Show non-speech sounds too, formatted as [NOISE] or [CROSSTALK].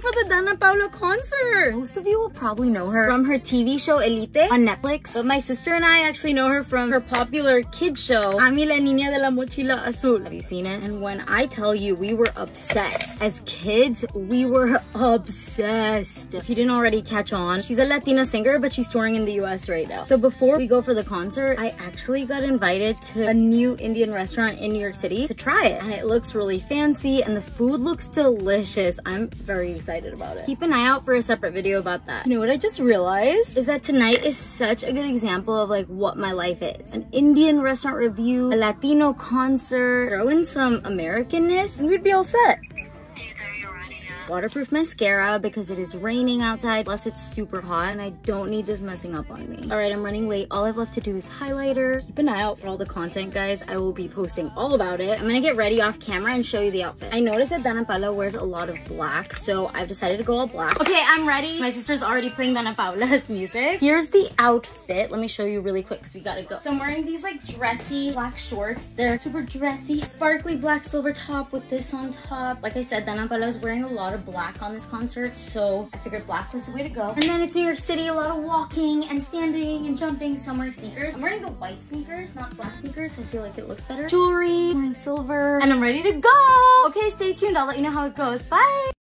for the Danna Paola concert. Most of you will probably know her from her TV show Elite on Netflix. But my sister and I actually know her from her popular kid show, Amy la Niña de la Mochila Azul. Have you seen it? And when I tell you we were obsessed. As kids, we were obsessed. If you didn't already catch on, she's a Latina singer, but she's touring in the US right now. So before we go for the concert, I actually got invited to a new Indian restaurant in New York City to try it. And it looks really fancy and the food looks delicious. I'm very excited about it. Keep an eye out for a separate video about that. You know what I just realized is that tonight is such a good example of like what my life is. An Indian restaurant review, a Latino concert, throw in some Americanness, and we'd be all set waterproof mascara because it is raining outside plus it's super hot and I don't need this messing up on me. All right, I'm running late. All I've left to do is highlighter. Keep an eye out for all the content, guys. I will be posting all about it. I'm gonna get ready off camera and show you the outfit. I noticed that Danna Paola wears a lot of black, so I've decided to go all black. Okay, I'm ready. My sister's already playing Danna Paola's [LAUGHS] music. Here's the outfit. Let me show you really quick because we gotta go. So I'm wearing these like dressy black shorts. They're super dressy, sparkly black silver top with this on top. Like I said, Danna Paola is wearing a lot of black on this concert, so I figured black was the way to go. And then it's New York City, a lot of walking and standing and jumping, so I'm wearing sneakers. I'm wearing the white sneakers, not black sneakers. I feel like it looks better. Jewelry, wearing silver, and I'm ready to go. Okay, stay tuned. I'll let you know how it goes. Bye.